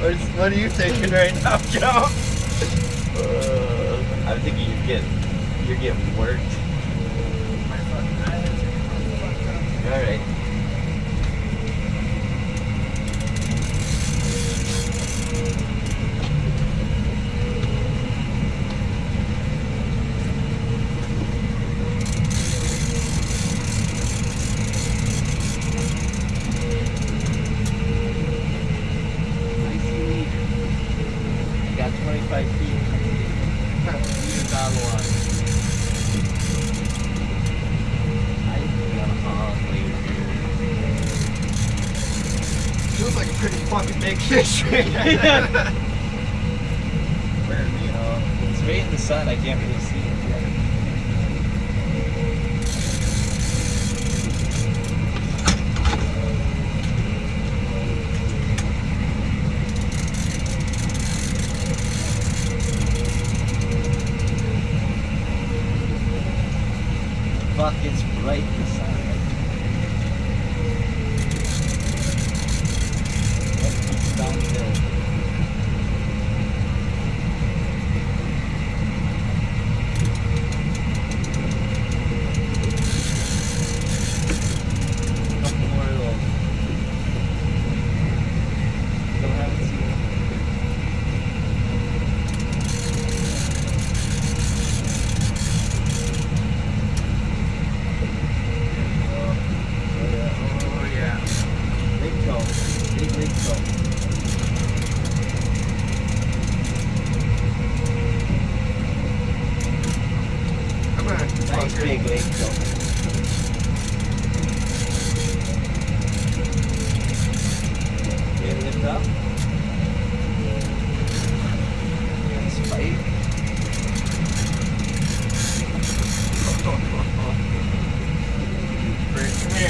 What's, what are you thinking right now, Joe? Uh, I'm thinking you're getting you're getting worked. My fucking eyelids are All right. I see leader. I got 25 feet. Leader bottle on. I got a hog leader. Feels like a pretty fucking big fish. Where, you know, it's right in the sun. I can't really see it right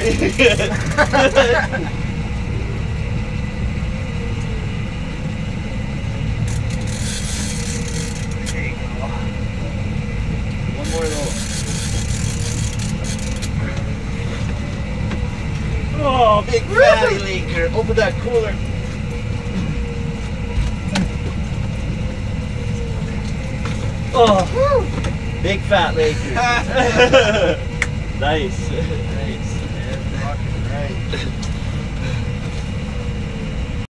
One more of those. Oh, big fatty leaker. Open that cooler. Oh, big fat leaker. nice. nice. Right.